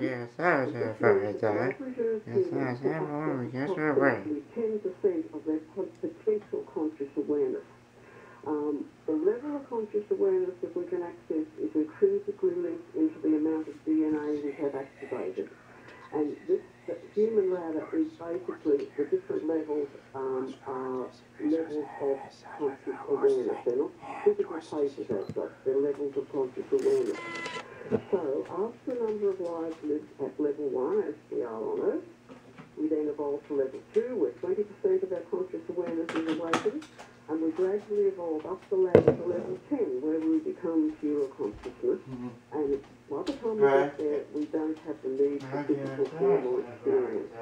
Yes, that was a fire attack. Yes, that's everyone, yes, we're right. 10% of their potential conscious awareness. Um, the level of conscious awareness that we can access is intrinsically linked into the amount of DNA we have activated. And this human ladder is basically the different levels um, are levels of conscious awareness. They're not physical places as such, they're levels of conscious awareness. So after a number of lives lived at level one, as we are on Earth, we then evolve to level two, where 20% of our conscious awareness is awakened, and we gradually evolve up the ladder to level 10, where we become pure consciousness. And by the time we get there, we don't have the need for physical form or experience.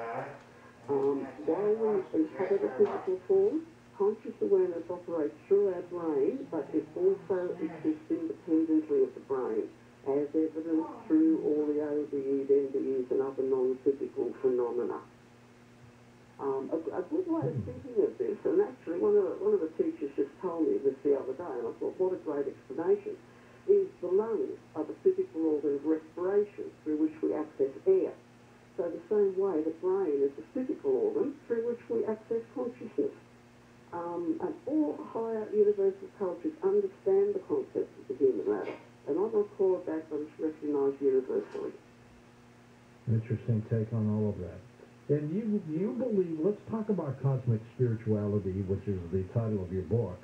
Um, while we inhabit a physical form, conscious awareness operates through our brain, but it also exists independently of the brain, as evidenced through all the OBEs, NDEs, and other non-physical phenomena. Um, a, a good way of thinking of this, and actually one of, the, one of the teachers just told me this the other day, and I thought, what a great explanation, is the lungs are the physical organ of respiration through which we access air. So the same way, the brain is the physical organ through which we access consciousness. Um, and all higher universal cultures understand the concept of the human ladder. And I'm not called that, but it's recognised universally. Interesting take on all of that. And you you believe? Let's talk about cosmic spirituality, which is the title of your book.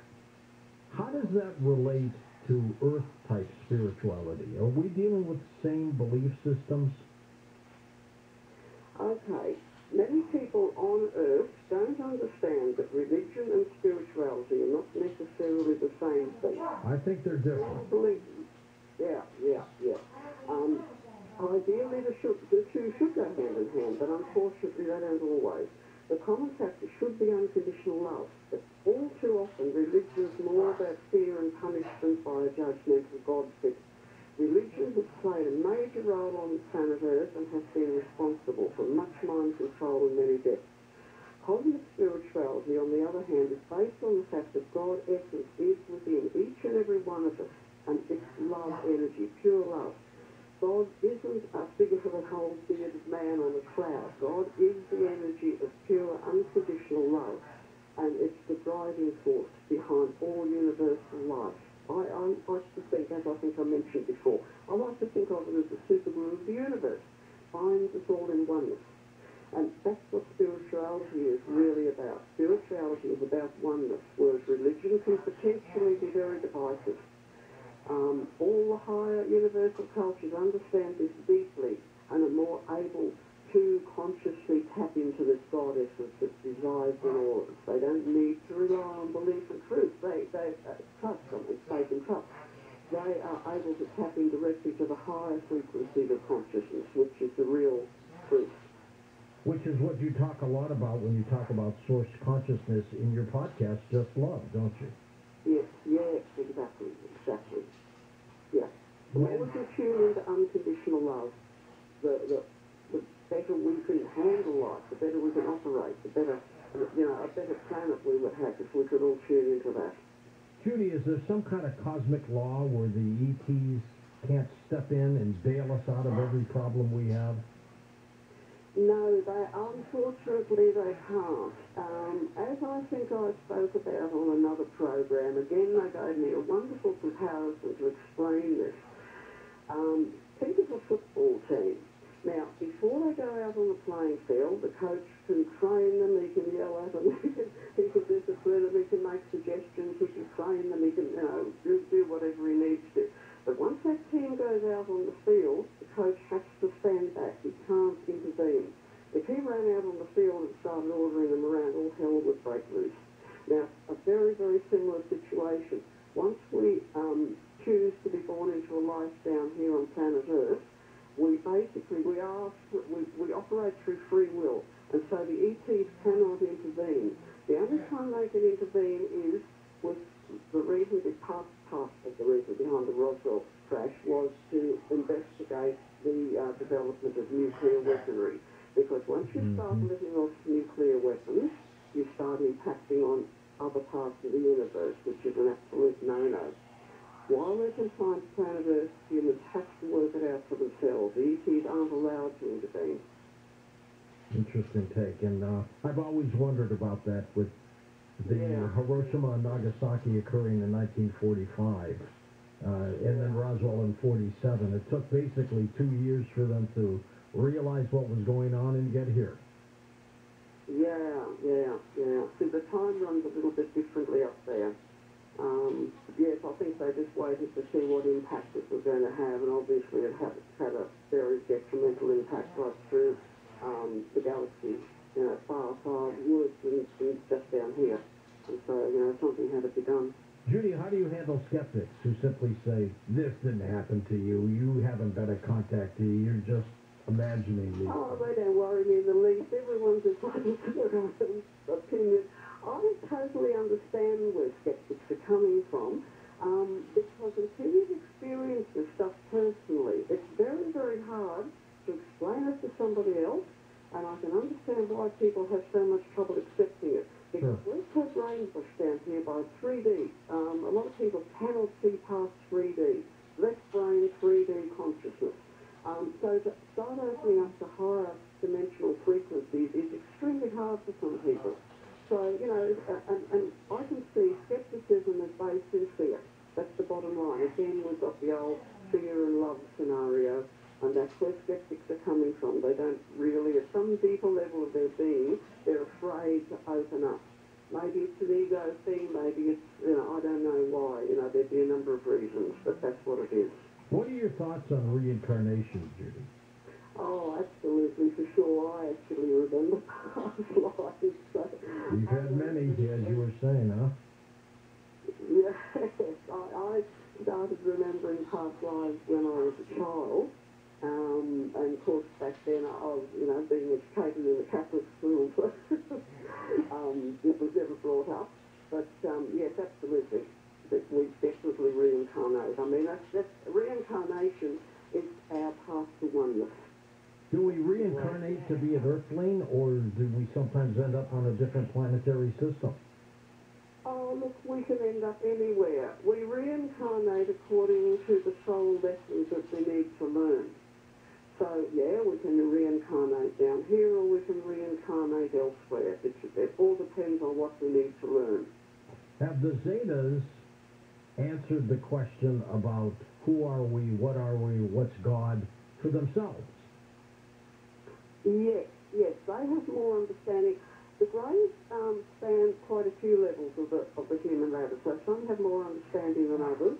How does that relate to Earth type spirituality? Are we dealing with the same belief systems? Okay, many people on Earth don't understand that religion and spirituality are not necessarily the same thing. I think they're different. Believe Yeah, yeah, yeah. Um, ideally, the, the two should go hand in hand, but unfortunately, they don't always. The common factor should be unconditional love, but all too often, religion is more about fear and punishment by a judgmental God figure. Religion has played a major role on planet Earth and has been responsible for much mind control and many deaths. Cosmic spirituality, on the other hand, is based on the fact that God's essence is within each and every one of us, and it's love energy, pure love. God isn't a figure of a whole bearded man on a cloud. God is the energy of pure, unconditional love, and it's the driving force behind all universal life. I, I like to think, as I think I mentioned before, I like to think of it as the super glue of the universe, binds us all in oneness. And that's what spirituality is really about. Spirituality is about oneness, whereas religion can potentially be very divisive. Um, all the higher universal cultures understand this deeply and are more able to consciously tap into this God essence that resides in all of us. They don't need to rely on belief and truth. They, they uh, trust something, faith and trust. They are able to tap in directly to the higher frequency of consciousness, which is the real truth. Which is what you talk a lot about when you talk about source consciousness in your podcast, Just Love, don't you? Yes, yes, exactly, exactly. Yeah. The more we tune into unconditional love, the, the, the better we can handle life, the better we can operate, the better, you know, a better planet we would have if we could all tune into that. Judy, is there some kind of cosmic law where the ETs can't step in and bail us out of every problem we have? No, they unfortunately they can't. Um, as I think I spoke about on another program, again they gave me a wonderful comparison to explain this. Um, think of a football team. Now, before they go out on the playing field, the coach can train them, he can yell at them, he can, discipline them, he can make suggestions, he can train them, he can, you know, do, do whatever he needs to. But once that team goes out on the field, coach has to stand back. He can't intervene. If he ran out on the field and started ordering them around, all hell would break loose. Now, a very, very similar situation. Once we um, choose to be born into a life down here on planet Earth, we basically, we are, we, we operate through free will. And so the ETs cannot intervene. The only time they can intervene is with the reason, the part, part of the reason behind the Roswell crash was to investigate the uh, development of nuclear weaponry. Because once you start living off nuclear weapons, you start impacting on other parts of the universe, which is an absolute no-no. While they're confined to planet Earth, humans have to work it out for themselves. The ETs aren't allowed to intervene. Interesting take, and uh, I've always wondered about that with the Yeah. Hiroshima and Nagasaki occurring in 1945, uh, and then Roswell in 47. It took basically two years for them to realize what was going on and get here. Yeah, yeah, yeah. See, the time runs a little bit differently up there. Um, yes, I think they just waited to see what impact it was going to have, and obviously it had, had a very detrimental impact right through um, the galaxy, you know, far, far worse than just down here. And so, you know, something had to be done. Judy, how do you handle skeptics who simply say, this didn't happen to you, you haven't been a contactee, you're just imagining these Oh, things? they don't worry me in the least. Everyone's entitled to their own opinion. I totally understand where skeptics are coming from um, because until you've experienced this stuff personally, it's very, very hard to explain it to somebody else. And I can understand why people have so much trouble accepting it. Because we've had rainbush down here by 3D. Um, a lot of people cannot see past 3D. Left brain 3D consciousness. Um, so to start opening up to higher dimensional frequencies is extremely hard for some people. So, you know, and, and I can see skepticism is based in fear. That's the bottom line. Again, we've got the old fear and love scenario, and that's where skeptics are coming from. They don't really, at some deeper level of their being, they're afraid to open up. Maybe it's an ego thing, maybe it's, you know, I don't know why. You know, there'd be a number of reasons, but that's what it is. What are your thoughts on reincarnation, Judy? Oh, absolutely, for sure. I actually remember past lives. So, You've had many, as you were saying, huh? Yes, I, I started remembering past lives when I was a child. Um, and of course, was, you know, being educated school, so um, it was never brought up. But um, yes, absolutely, that we definitely reincarnate. I mean, that's, that's reincarnation is our path to oneness. Do we reincarnate to be an Earthling, or do we sometimes end up on a different planetary system? Oh, look, we can end up anywhere. We reincarnate according to the soul lessons that we need to learn. So, yeah, we can reincarnate down here or we can reincarnate elsewhere. It, it all depends on what we need to learn. Have the Zetas answered the question about who are we, what are we, what's God for themselves? Yes, yes, they have more understanding. The Greys um, span quite a few levels of the, human ladder, so some have more understanding than others.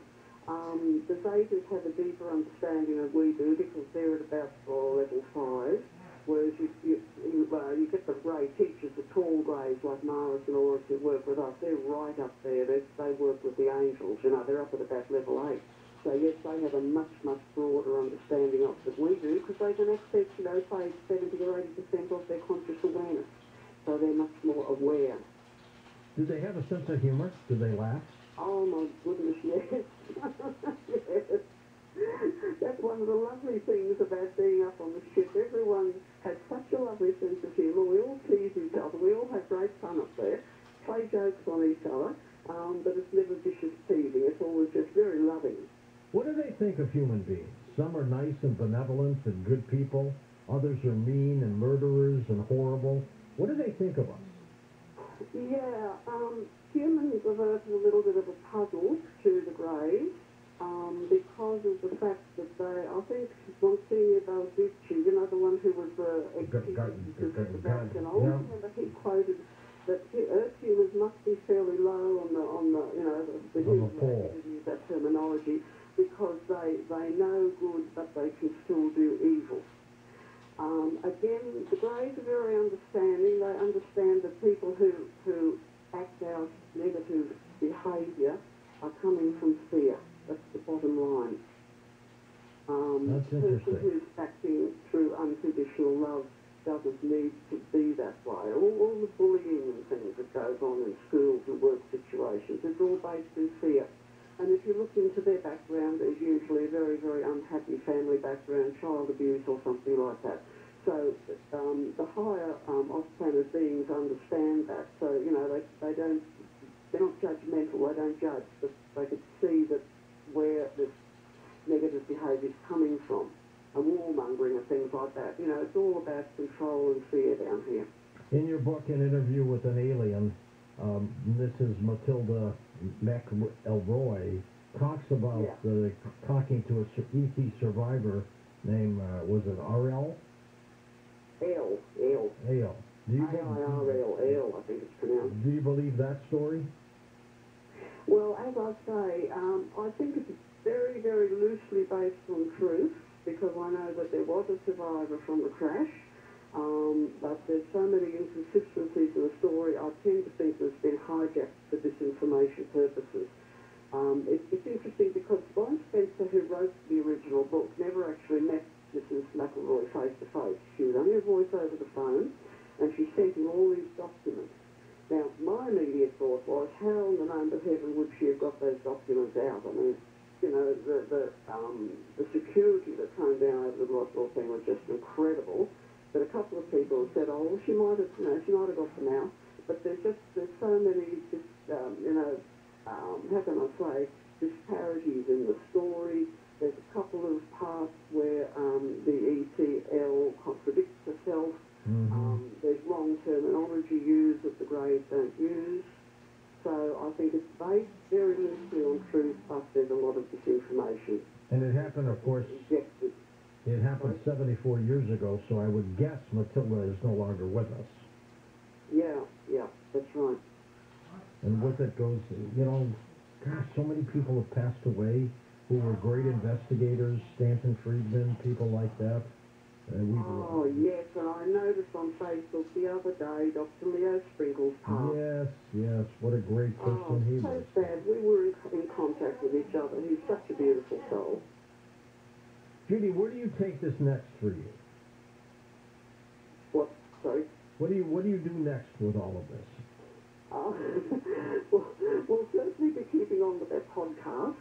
Um, the Zetas have a deeper understanding than we do because they're at about oh, level 5, whereas you, you, you, uh, you get the Grey teachers, the tall Greys like Maris and Oris who work with us, they're right up there. They, they work with the angels, you know, they're up at about level 8. So yes, they have a much, much broader understanding of it than we do because they can access, you know, say 70 or 80% of their conscious awareness. So they're much more aware. Do they have a sense of humor? Do they laugh? Oh my goodness, yes. yes. That's one of the lovely things about being up on the ship. Everyone has such a lovely sense of humour. We all tease each other. We all have great fun up there. Play jokes on each other. Um, but it's never vicious teasing. It's always just very loving. What do they think of human beings? Some are nice and benevolent and good people. Others are mean and murderers and horrible. What do they think of us? Yeah, um, humans of are a little bit of a puzzle to the Greys um, because of the fact that they, I think, Monsignor Balducci, you know, the one who was the gu- gu- Vatican, I always remember he quoted that Earth humans must be fairly low on the, on the you know, the, the, human- use that terminology, because they, they know good, but they can still do evil. Um, again, the Greys are very understanding. They understand that people who, who act out negative behaviour are coming from fear. That's the bottom line. Um, That's person who's acting through unconditional love doesn't need to be that way. All, all the bullying and things that goes on in schools and work situations is all based in fear. And if you look into their background, there's usually a very, very unhappy family background, child abuse or something like that. So um, the higher um, off-planet beings understand that. So, you know, they, they don't, they're not judgmental, they don't judge, but they can see that where this negative behaviour is coming from, and warmongering and things like that. You know, it's all about control and fear down here. In your book, An Interview with an Alien, um, this is Matilda McElroy, talks about Yeah. uh, talking to a ET survivor named, uh, was it RL? L, L, Ale. Do you, I think it's pronounced. do you believe that story? Well, as I say, um, I think it's very, very loosely based on truth because I know that there was a survivor from the crash. Um, but there's so many inconsistencies in the story, I tend to think that it's been hijacked for disinformation purposes. Um, it, it's interesting because Brian Spencer, who wrote the original book, never actually met Mrs. McElroy face to face. She was only a voice over the phone, and she sent him all these documents. Now, my immediate thought was, how in the name of heaven would she have got those documents out? I mean, you know, the the um, the security that came down over the Roswell thing was just incredible. But a couple of people said, oh, well, she might have, you know, she might have got them out. But there's just there's so many, just um, you know, um, how can I say, disparities in the story. There's a couple of parts where um, the ETL contradicts itself. Mm-hmm. Um, there's wrong terminology used that the Greys don't use. So I think it's based very loosely on truth, but there's a lot of disinformation And it happened, of course, it happened 74 years ago, so I would guess Matilda is no longer with us. Yeah, yeah, that's right. And with it goes, you know, gosh, so many people have passed away who were great investigators, Stanton Friedman, people like that. Oh, yes, and I noticed on Facebook the other day Dr. Leo Sprinkles passed. yes, yes, what a great Oh, person he so was. sad. We were in, in contact with each other. He's such a beautiful soul. Judy, where do you take this next for you? What? Sorry. What do you What do you do next with all of this? Uh, well, we'll certainly be keeping on with that podcasts.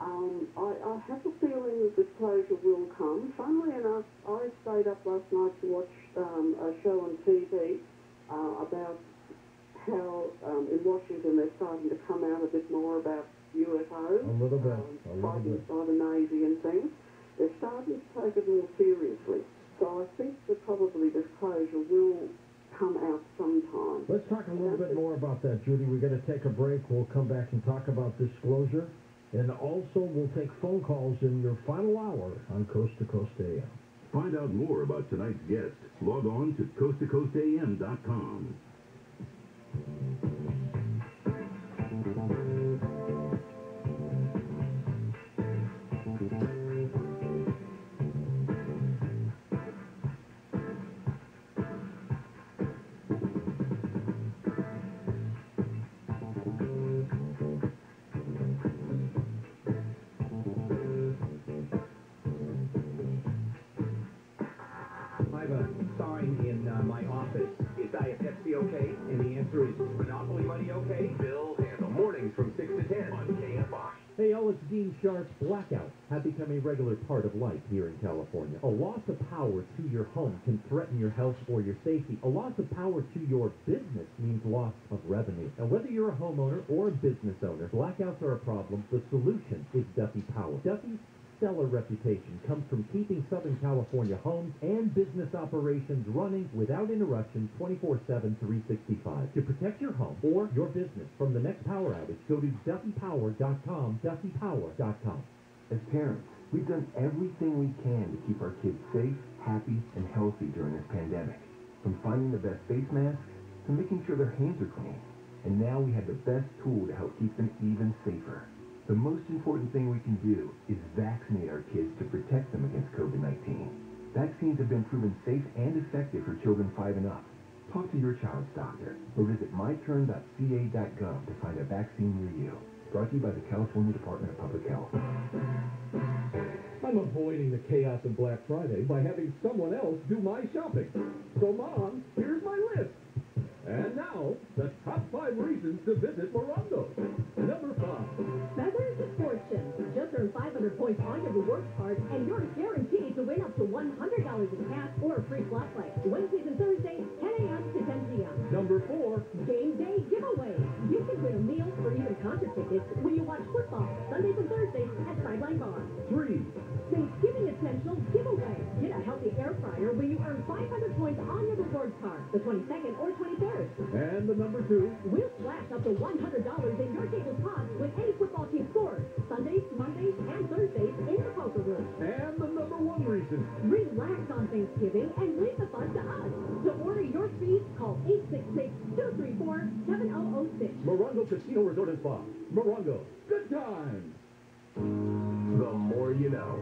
Um, I, I have a feeling that disclosure will come. Funnily enough, I stayed up last night to watch um, a show on TV uh, about how um, in Washington they're starting to come out a bit more about UFOs. A little bit, um, a little bit. by the Navy and things. They're starting to take it more seriously. So I think that probably disclosure will come out sometime. Let's talk a little bit more about that, Judy. We're going to take a break. We'll come back and talk about disclosure. And also, we'll take phone calls in your final hour on Coast to Coast AM. Find out more about tonight's guest. Log on to coasttocoastam.com. Sharp's blackouts have become a regular part of life here in California. A loss of power to your home can threaten your health or your safety. A loss of power to your business means loss of revenue. And whether you're a homeowner or a business owner, blackouts are a problem. The solution is Duffy Power. Duffy's stellar reputation comes from keeping Southern California homes and business operations running without interruption 24-7, 365. To protect your home or your business from the next power outage, go to duffypower.com, duffypower.com. As parents, we've done everything we can to keep our kids safe, happy, and healthy during this pandemic. From finding the best face masks to making sure their hands are clean. And now we have the best tool to help keep them even safer. The most important thing we can do is vaccinate our kids to protect them against COVID-19. Vaccines have been proven safe and effective for children 5 and up. Talk to your child's doctor or visit myturn.ca.gov to find a vaccine near you. Brought to you by the California Department of Public Health. I'm avoiding the chaos of Black Friday by having someone else do my shopping. So, Mom, here's my list. And now, the top five reasons to visit Morongo. 500 points on your rewards card, and you're to Casino Resort and Spa. Morongo. Good times. The more you know,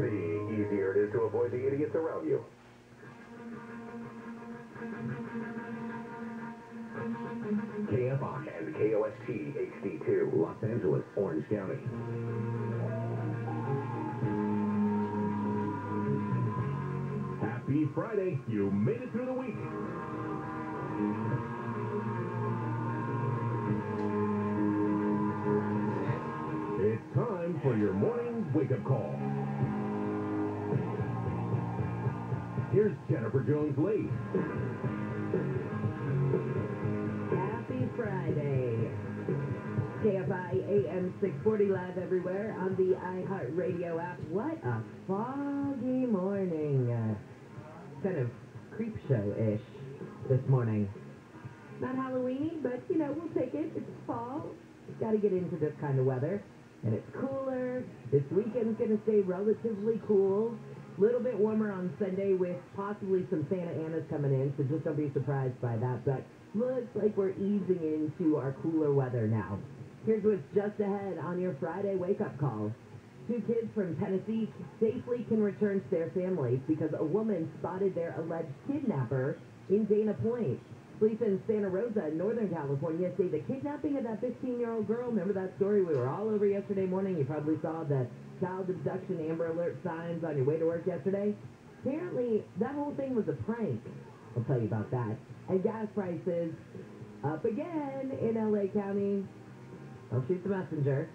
the easier it is to avoid the idiots around you. KFI and KOST HD2, Los Angeles, Orange County. Happy Friday. You made it through the week. For your morning wake-up call. Here's Jennifer Jones-Lee. Happy Friday. KFI AM 640 live everywhere on the iHeartRadio app. What a foggy morning. Uh, kind of creep show-ish this morning. Not Halloweeny, but you know, we'll take it. It's fall. Got to get into this kind of weather. And it's cooler. This weekend's going to stay relatively cool. A Little bit warmer on Sunday with possibly some Santa Anas coming in, so just don't be surprised by that. But looks like we're easing into our cooler weather now. Here's what's just ahead on your Friday wake-up call. Two kids from Tennessee safely can return to their families because a woman spotted their alleged kidnapper in Dana Point. Police in Santa Rosa, Northern California, say the kidnapping of that 15-year-old girl, remember that story we were all over yesterday morning? You probably saw the child abduction Amber Alert signs on your way to work yesterday. Apparently, that whole thing was a prank. I'll tell you about that. And gas prices up again in LA County. I'll shoot the messenger.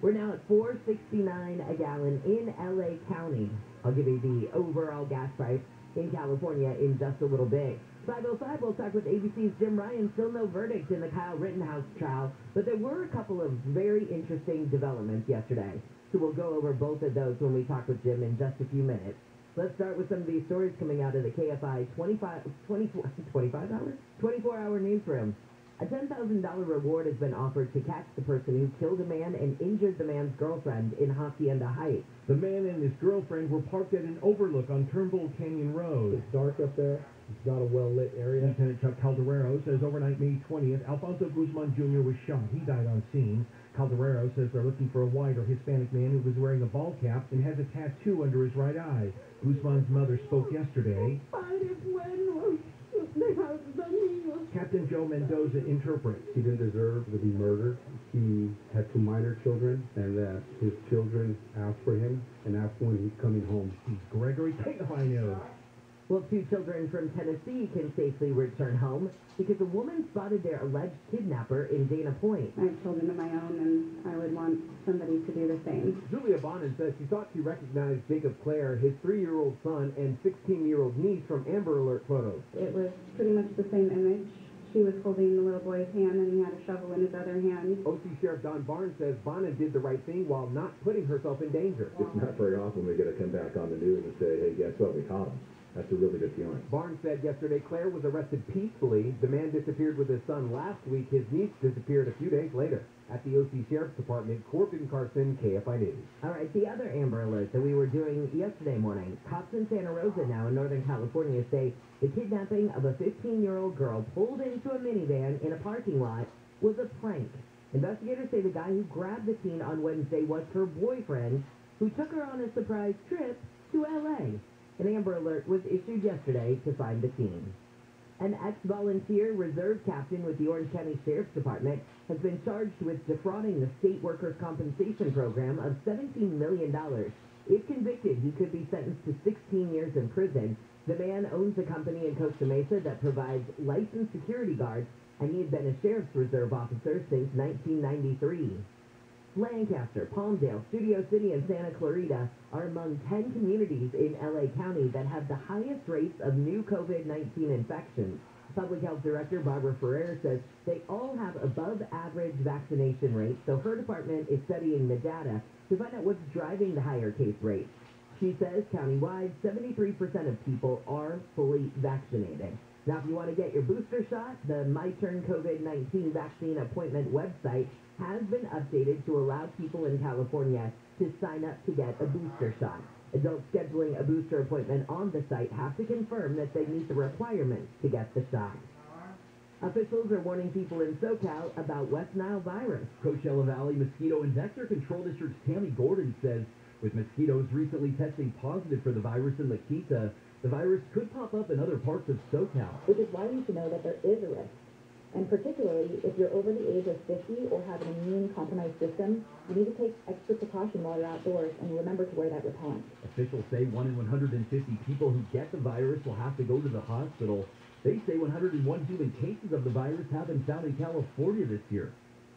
We're now at 4.69 a gallon in LA County. I'll give you the overall gas price in California in just a little bit. 505, we'll talk with ABC's Jim Ryan. Still no verdict in the Kyle Rittenhouse trial, but there were a couple of very interesting developments yesterday. So we'll go over both of those when we talk with Jim in just a few minutes. Let's start with some of these stories coming out of the KFI 25, 24, 25 hours? 24 hour newsroom. A $10,000 reward has been offered to catch the person who killed a man and injured the man's girlfriend in Hacienda Heights. The man and his girlfriend were parked at an overlook on Turnbull Canyon Road. It's dark up there. It's not a well-lit area. Lieutenant Chuck Calderero says overnight May 20th, Alfonso Guzman Jr. was shot. He died on scene. Calderero says they're looking for a white or Hispanic man who was wearing a ball cap and has a tattoo under his right eye. Guzman's mother spoke yesterday. Captain Joe Mendoza interprets. He didn't deserve to be murdered. He had two minor children, and that his children asked for him and asked when he's coming home. He's Gregory KFI News. Well, two children from Tennessee can safely return home because a woman spotted their alleged kidnapper in Dana Point. I have children of my own, and I would want somebody to do the same. Julia Bonin says she thought she recognized Jacob Clare, his three-year-old son, and 16-year-old niece from Amber Alert photos. It was pretty much the same image. She was holding the little boy's hand, and he had a shovel in his other hand. OC Sheriff Don Barnes says Bonin did the right thing while not putting herself in danger. It's not very often we get to come back on the news and say, hey, guess what, we caught him. That's a really good feeling. Barnes said yesterday Clare was arrested peacefully. The man disappeared with his son last week. His niece disappeared a few days later. At the OC Sheriff's Department, Corbin Carson, KFI News. All right, the other Amber Alert that we were doing yesterday morning. Cops in Santa Rosa now in Northern California say the kidnapping of a 15-year-old girl pulled into a minivan in a parking lot was a prank. Investigators say the guy who grabbed the teen on Wednesday was her boyfriend, who took her on a surprise trip to L.A. An Amber Alert was issued yesterday to find the teen. An ex-volunteer reserve captain with the Orange County Sheriff's Department has been charged with defrauding the state workers' compensation program of $17 million. If convicted, he could be sentenced to 16 years in prison. The man owns a company in Costa Mesa that provides licensed security guards, and he had been a sheriff's reserve officer since 1993. Lancaster, Palmdale, Studio City, and Santa Clarita are among 10 communities in LA County that have the highest rates of new COVID-19 infections. Public Health Director Barbara Ferrer says they all have above average vaccination rates, so her department is studying the data to find out what's driving the higher case rates. She says countywide, 73% of people are fully vaccinated. Now, if you want to get your booster shot, the My Turn COVID-19 vaccine appointment website has been updated to allow people in California to sign up to get a booster shot. Adults scheduling a booster appointment on the site have to confirm that they meet the requirements to get the shot. Officials are warning people in SoCal about West Nile virus. Coachella Valley Mosquito and Vector Control District's Tammy Gordon says with mosquitoes recently testing positive for the virus in La Quinta, the virus could pop up in other parts of SoCal. which is why you should know that there is a risk. And particularly if you're over the age of 50 or have an immune compromised system, you need to take extra precaution while you're outdoors and remember to wear that repellent. Officials say 1 in 150 people who get the virus will have to go to the hospital. They say 101 human cases of the virus have been found in California this year.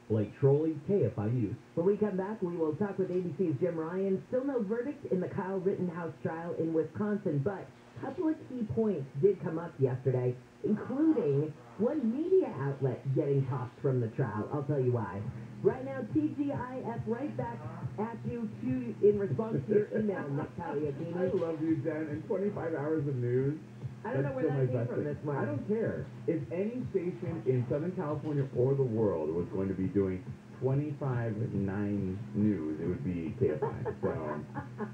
Blake Trolley, KFIU. When we come back, we will talk with ABC's Jim Ryan. Still no verdict in the Kyle Rittenhouse trial in Wisconsin, but a couple of key points did come up yesterday, including one media outlet getting tossed from the trial. I'll tell you why. Right now, TGIF right back at you to, in response to your email, Nick I love you, Dan. In 25 hours of news. I don't know where that came from this morning. I don't care. If any station in Southern California or the world was going to be doing 25 9 news, it would be KFI. so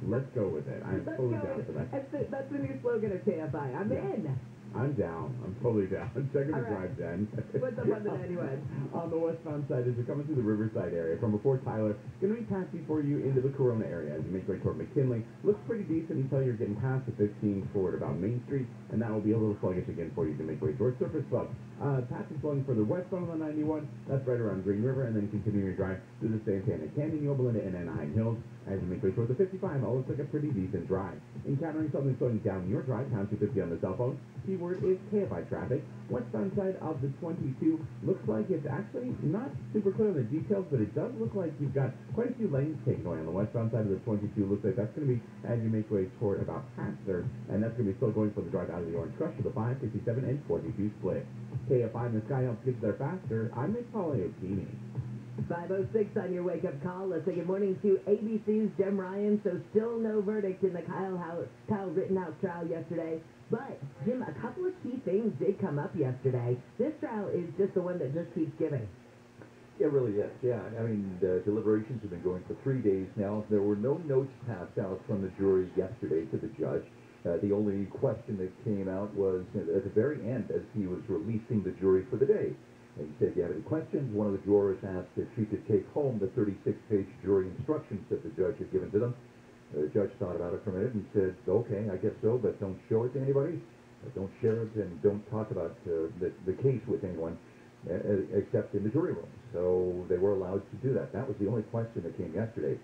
let's go with it. I'm Let's totally down for that. That's the, that's the new slogan of KFI. I'm in. I'm down. I'm totally down. Check in All the right. drive, Dan. What's up on the neighborhood? on the westbound side, as you're coming through the Riverside area from before Tyler, going to be passing for you into the Corona area as you make your way toward McKinley. Looks pretty decent until you're getting past the 15 forward about Main Street, and that will be a little sluggish again for you to make your way towards Serfas Club. Uh, passing flowing further westbound on the 91, that's right around Green River, and then continuing your drive through the Santa Ana Canyon, and Anaheim Hills. As you make way toward the 55, all looks like a pretty decent drive. Encountering something slowing down your drive, pound 250 on the cell phone. Keyword is KFI traffic. Westbound side of the 22 looks like it's actually not super clear on the details, but it does look like you've got quite a few lanes taken away on the westbound side of the 22. Looks like that's going to be as you make way toward about Pastor, and that's going to be still going for the drive out of the Orange Crush for the 5, 57, and 22 split. KFI in the Sky helps get there faster. I'm Nick Poliokini. 506 on your wake-up call. Let's say good morning to ABC's Jim Ryan. So still no verdict in the Kyle, How- Kyle Rittenhouse trial yesterday. But, Jim, a couple of key things did come up yesterday. This trial is just the one that just keeps giving. It really is, yeah. I mean, the deliberations have been going for three days now. There were no notes passed out from the jury yesterday to the judge. Uh, the only question that came out was at the very end as he was releasing the jury for the day. He said, if you have any questions, one of the jurors asked if she could take home the 36-page jury instructions that the judge had given to them. The judge thought about it for a minute and said, okay, I guess so, but don't show it to anybody. Don't share it and don't talk about uh, the, the case with anyone uh, except in the jury room. So they were allowed to do that. That was the only question that came yesterday.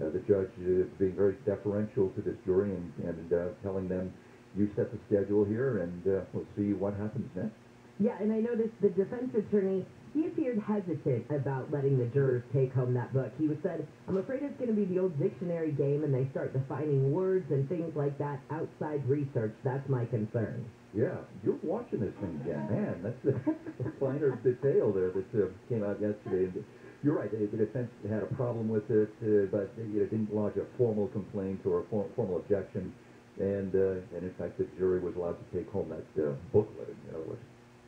Uh, the judge uh, being very deferential to this jury and, and uh, telling them, you set the schedule here and we'll see what happens next. Yeah, and I noticed the defense attorney, he appeared hesitant about letting the jurors take home that book. He was said, I'm afraid it's going to be the old dictionary game and they start defining words and things like that outside research. That's my concern. Yeah, you're watching this thing again, man. That's the, finer detail there that uh, came out yesterday. You're right. The, the defense had a problem with it, uh, but you know, didn't lodge a formal complaint or a for, formal objection. And uh, and in fact, the jury was allowed to take home that uh, booklet. In other words.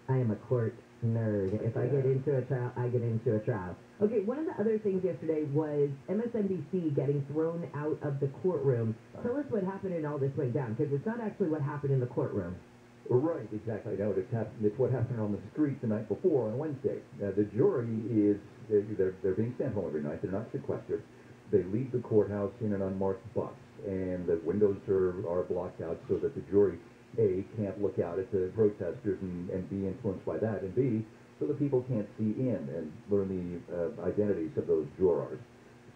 I am a court nerd. If I get into a trial, I get into a trial. Okay, one of the other things yesterday was MSNBC getting thrown out of the courtroom. Tell us what happened and all this went down, because it's not actually what happened in the courtroom. Right, exactly. No, it's, hap- it's what happened on the street the night before on Wednesday. Uh, the jury is they're, they're, they're being sent home every night. They're not sequestered. They leave the courthouse in an unmarked bus, and the windows are, are blocked out so that the jury a can't look out at the protesters and, and be influenced by that, and b so the people can't see in and learn the uh, identities of those jurors.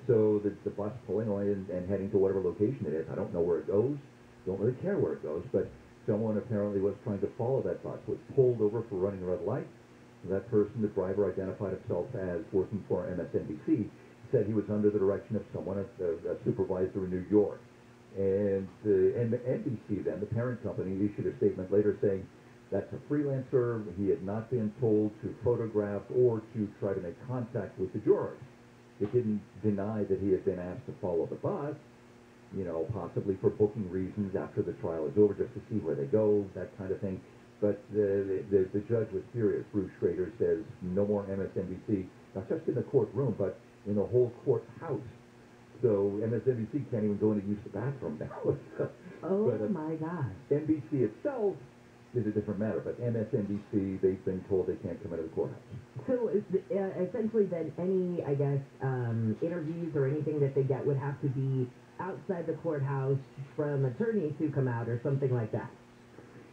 So the, the bus pulling away and, and heading to whatever location it is. I don't know where it goes. Don't really care where it goes, but someone apparently was trying to follow that bus, was pulled over for running a red light. That person, the driver, identified himself as working for MSNBC, said he was under the direction of someone, a, a supervisor in New York. And the and NBC then, the parent company, issued a statement later saying that's a freelancer. He had not been told to photograph or to try to make contact with the jurors. It didn't deny that he had been asked to follow the bus, you know, possibly for booking reasons after the trial is over, just to see where they go, that kind of thing. But the, the, the judge was furious. Bruce Schroeder says no more MSNBC, not just in the courtroom, but in the whole courthouse. So MSNBC can't even go in and use the bathroom now. Oh But, uh, my God. NBC itself is a different matter, but MSNBC, they've been told they can't come into the courthouse. So the, uh, essentially then any, I guess, um, interviews or anything that they get would have to be outside the courthouse from attorneys who come out or something like that.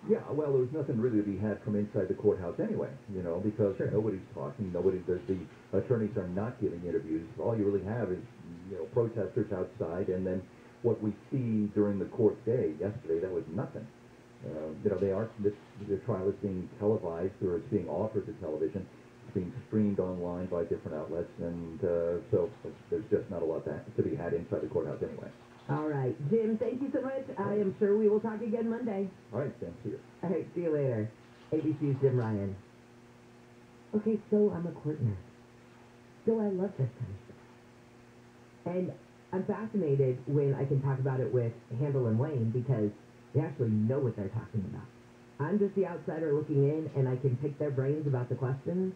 Yeah, well, there's nothing really to be had from inside the courthouse anyway, you know, because nobody's talking, nobody, the, the attorneys are not giving interviews. All you really have is, you know, protesters outside, and then what we see during the court day yesterday, that was nothing. Uh, you know, they are, this, the trial is being televised, or it's being offered to television. It's being streamed online by different outlets, and uh, so there's just not a lot that, to be had inside the courthouse anyway. All right. Jim, thank you so much. I am sure we will talk again Monday. All right, thanks here. All right, see you later. ABC's Jim Ryan. Okay, so I'm a court nurse. So I love this stuff. And I'm fascinated when I can talk about it with Handel and Wayne because they actually know what they're talking about. I'm just the outsider looking in and I can pick their brains about the questions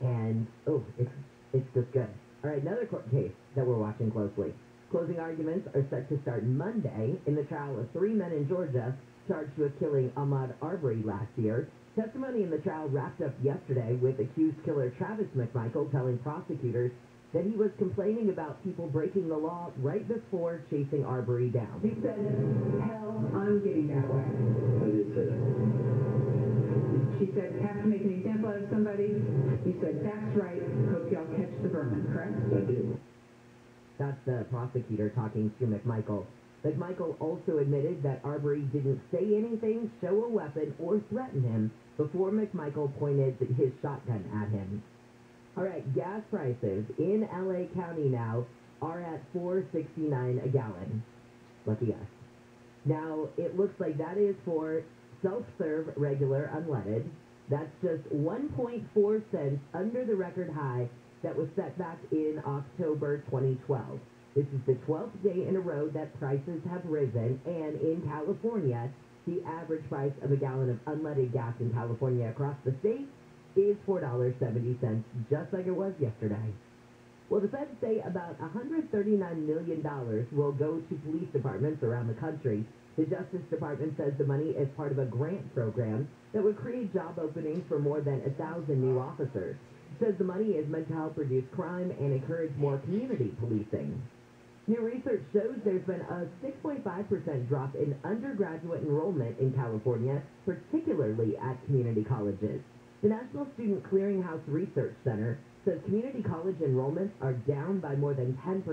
and oh, it's it's just good. All right, another court case that we're watching closely. Closing arguments are set to start Monday in the trial of three men in Georgia charged with killing Ahmaud Arbery last year. Testimony in the trial wrapped up yesterday with accused killer Travis McMichael telling prosecutors that he was complaining about people breaking the law right before chasing Arbery down. He said, hell, I'm getting that way. I did say that. She said, have to make an example out of somebody. He said, that's right. Hope y'all catch the vermin, correct? I did. That's the prosecutor talking to McMichael. McMichael also admitted that Arbery didn't say anything, show a weapon, or threaten him before McMichael pointed his shotgun at him. All right, gas prices in LA County now are at 4.69 a gallon. Lucky us. Now, it looks like that is for self-serve regular unleaded. That's just 1.4 cents under the record high that was set back in October 2012. This is the 12th day in a row that prices have risen, and in California, the average price of a gallon of unleaded gas in California across the state is $4.70, just like it was yesterday. Well, the feds say about $139 million will go to police departments around the country. The Justice Department says the money is part of a grant program that would create job openings for more than a thousand new officers. It says the money is meant to help reduce crime and encourage more community policing. New research shows there's been a 6.5% drop in undergraduate enrollment in California, particularly at community colleges. The National Student Clearinghouse Research Center says community college enrollments are down by more than 10%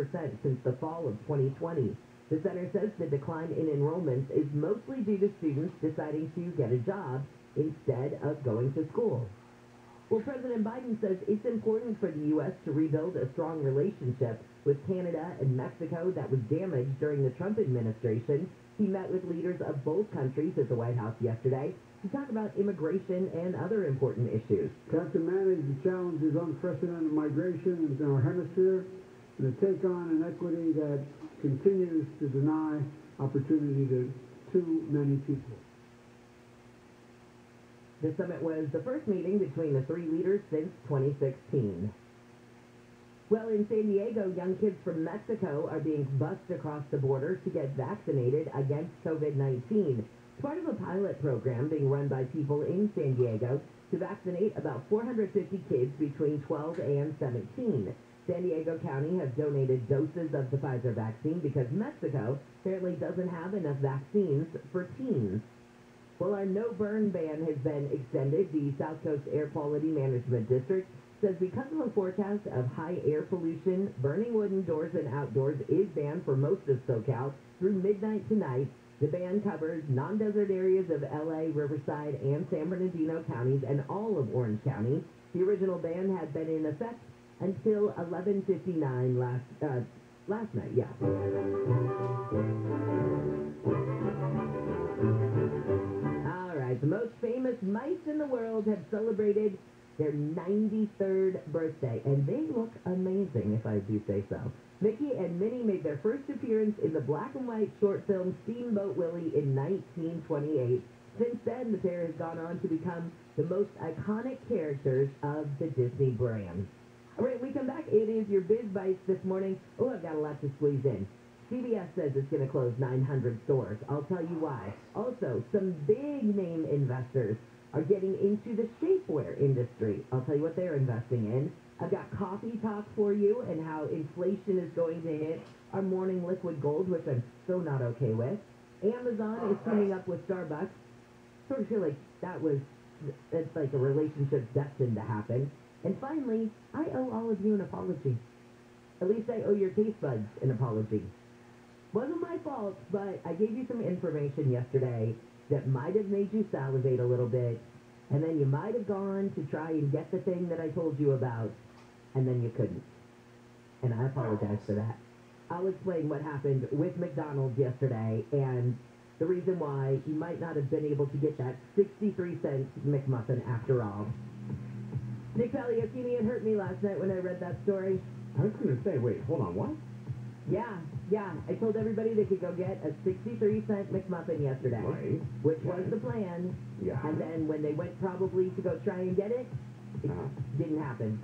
since the fall of 2020. The center says the decline in enrollments is mostly due to students deciding to get a job instead of going to school. Well, President Biden says it's important for the U.S. to rebuild a strong relationship with Canada and Mexico that was damaged during the Trump administration. He met with leaders of both countries at the White House yesterday to talk about immigration and other important issues. To have to manage the challenges of unprecedented migration in our hemisphere and to take on an equity that continues to deny opportunity to too many people. The summit was the first meeting between the three leaders since 2016. Well, in San Diego, young kids from Mexico are being bussed across the border to get vaccinated against COVID-19. Part of a pilot program being run by people in San Diego to vaccinate about 450 kids between 12 and 17. San Diego County has donated doses of the Pfizer vaccine because Mexico apparently doesn't have enough vaccines for teens. Well, our no burn ban has been extended. The South Coast Air Quality Management District says because of a forecast of high air pollution, burning wood indoors and outdoors is banned for most of SoCal through midnight tonight. The ban covers non-desert areas of LA, Riverside, and San Bernardino counties and all of Orange County. The original ban had been in effect until 11:59 last uh, last night. Yeah. All right. The most famous mice in the world have celebrated their 93rd birthday, and they look amazing, if I do say so. Mickey and Minnie made their first appearance in the black and white short film Steamboat Willie in 1928. Since then, the pair has gone on to become the most iconic characters of the Disney brand. All right, we come back. It is your Biz Bites this morning. Oh, I've got a lot to squeeze in. CVS says it's going to close 900 stores. I'll tell you why. Also, some big name investors are getting into the shapewear industry. I'll tell you what they're investing in. I've got coffee talk for you and how inflation is going to hit our morning liquid gold, which I'm so not okay with. Amazon is coming up with Starbucks. Sort of feel like that was it's like a relationship destined to happen. And finally, I owe all of you an apology. At least I owe your taste buds an apology. Wasn't my fault, but I gave you some information yesterday that might have made you salivate a little bit, and then you might have gone to try and get the thing that I told you about, and then you couldn't. And I apologize for that. I'll explain what happened with McDonald's yesterday and the reason why you might not have been able to get that 63 cent McMuffin after all. Nick Paliocchini, it hurt me last night when I read that story. I was going to say, wait, hold on, what? Yeah, yeah. I told everybody they could go get a 63 cent McMuffin yesterday, Right. which was the plan. Yeah. And then when they went probably to go try and get it, it Uh-huh. didn't happen.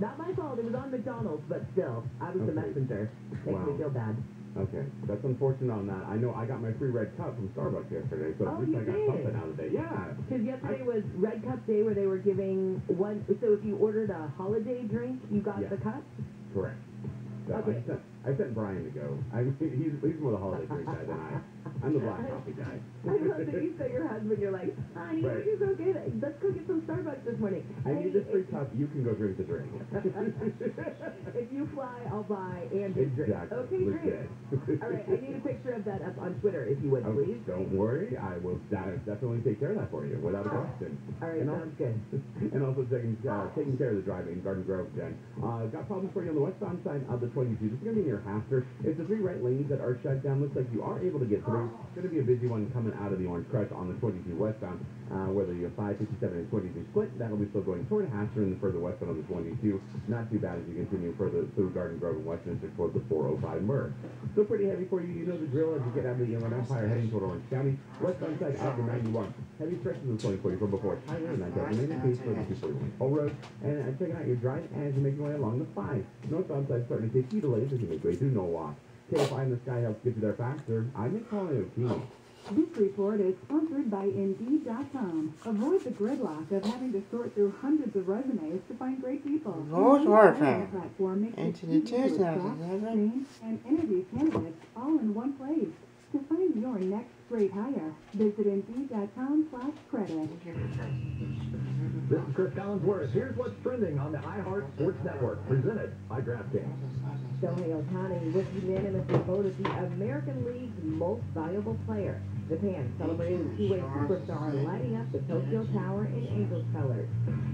Not my fault. It was on McDonald's, but still, I was the Okay. messenger. Makes me feel bad. Okay, that's unfortunate on that. I know I got my free red cup from Starbucks yesterday, so Oh, at least you I got did? something out of it. Yeah. Because yesterday was Red Cup Day where they were giving one. So if you ordered a holiday drink, you got Yeah. the cup. Correct. So Okay. I, sent, Brian to go. I, he's, he's more the holiday drink guy than I. I'm the black coffee guy. I love that you say your husband. You're like, honey, Right. it's okay. Let's go get some Starbucks this morning. I Hey, need this free cup. You can go drink the drink. if you fly, I'll buy and you drink. Exactly. Okay, great. All right, I need a picture of that up on Twitter, if you would, Oh, please. Don't worry, I will definitely take care of that for you, without a question. All right, and sounds good. and also taking, uh, taking care of the driving in Garden Grove, Jen. Uh, got problems for you on the westbound side of the 22. This is going to be near Haster. It's the three right lanes that are shut down. Looks like you are able to get through. It's going to be a busy one coming out of the Orange Crush on the 22 westbound. Uh, whether you're 557 and 22 split, that'll be still going toward Haster and the further westbound on the 22. Not too bad as you continue further through Garden Grove and Westminster toward the 405 merge. Still pretty heavy for you. You know the drill as you get out of the Inland Empire heading toward Orange County. Westbound side out the 91. Heavy stretches of 2040 from before Tyler and that designated case for the 241 Toll Road. And uh, checking out your drive as you make your way along the 5. Northbound side starting to see few delays as you make way through Norwalk. KFI in the sky helps get you there faster. I'm Nick O'Keefe. This report is sponsored by Indeed.com. Avoid the gridlock of having to sort through hundreds of resumes to find great people. Those Indeed were is fun. a platform makes it Into the easy to 2000s, attract, never? screen, and interview candidates all in one place. To find your next great hire, visit Indeed.com slash credit. This is Chris Collinsworth. Here's what's trending on the iHeart Sports Network, presented by DraftKings. Shohei Ohtani was unanimously voted the American League's most valuable player. Japan celebrated the two-way superstar lighting up the Tokyo Tower in Angels colors.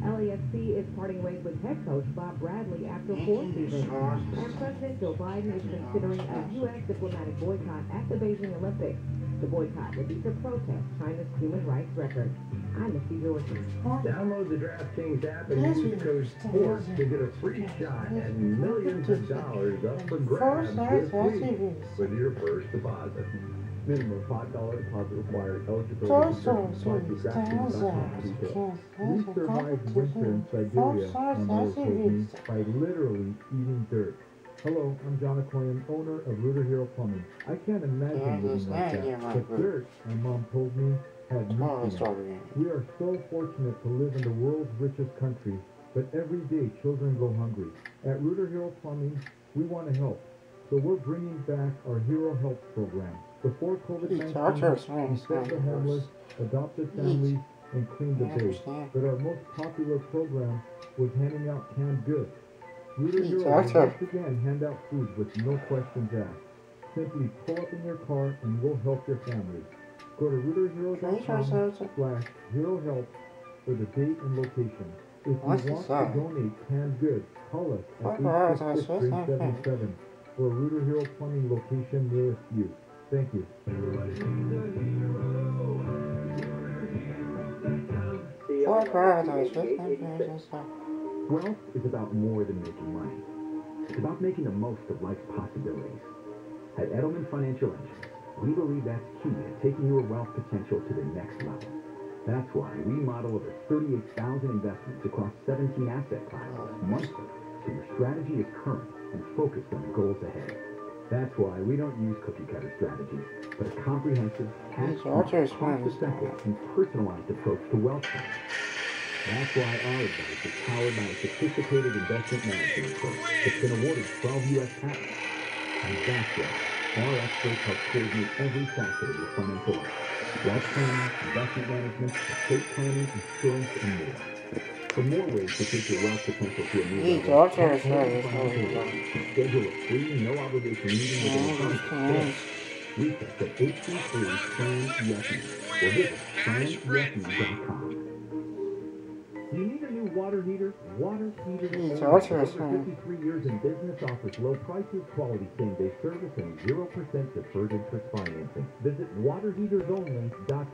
LAFC is parting ways with head coach Bob Bradley after four seasons. And President Joe Biden is considering a U.S. diplomatic boycott at the Beijing Olympics. The boycott would be to protest China's human rights record. I'm Missy Jordan. Download the DraftKings app and use code SPORTS to get a free shot at millions of dollars up for grabs this week with your first deposit. Minimum five dollar deposit required. Eligibility restrictions apply to DraftKings.com details. We survived winter in Siberia on those means by literally eating dirt. Hello, I'm John Aquarian, owner of Rooter Hero Plumbing. I can't imagine living like that. But dirt, my mom told me, had nutrients. We are so fortunate to live in the world's richest country, but every day children go hungry. At Rooter Hero Plumbing, we want to help. So we're bringing back our Hero Help program. Before COVID-19, we fed the homeless, adopted families, and cleaned the base. But our most popular program was handing out canned goods. Each Hero will other. once again hand out food with no questions asked. Simply pull up in your car and we'll help your family. Go to rooterhero.com slash hero help for the date and location. If you want to donate canned goods, call us at the hell 866-377 for a Rooter Hero Plumbing location nearest you. Thank you. Four Wealth is about more than making money. It's about making the most of life's possibilities. At Edelman Financial Engines, we believe that's key to taking your wealth potential to the next level. That's why we model over 38,000 investments across 17 asset classes monthly, so your strategy is current and focused on the goals ahead. That's why we don't use cookie-cutter strategies, but a comprehensive, tax-smart, cost-effective, and personalized approach to wealth planning. That's why our advice is powered by a sophisticated investment management approach that's been awarded 12 U.S. patents. And that's why our experts help coordinate every facet of your financial life. Wealth planning, investment management, estate planning, insurance, and more. For more ways to take your wealth potential to a new level, call sorry, Financial Schedule a free, no-obligation meeting with an attorney. Reach us at 833-PLAN-EFE or visit planefe.com. Do you need a new water heater? Water Heaters It's Only, also a over song. 53 years in business, offers low prices, quality same-day service, and 0% deferred interest financing. Visit waterheatersonly.com.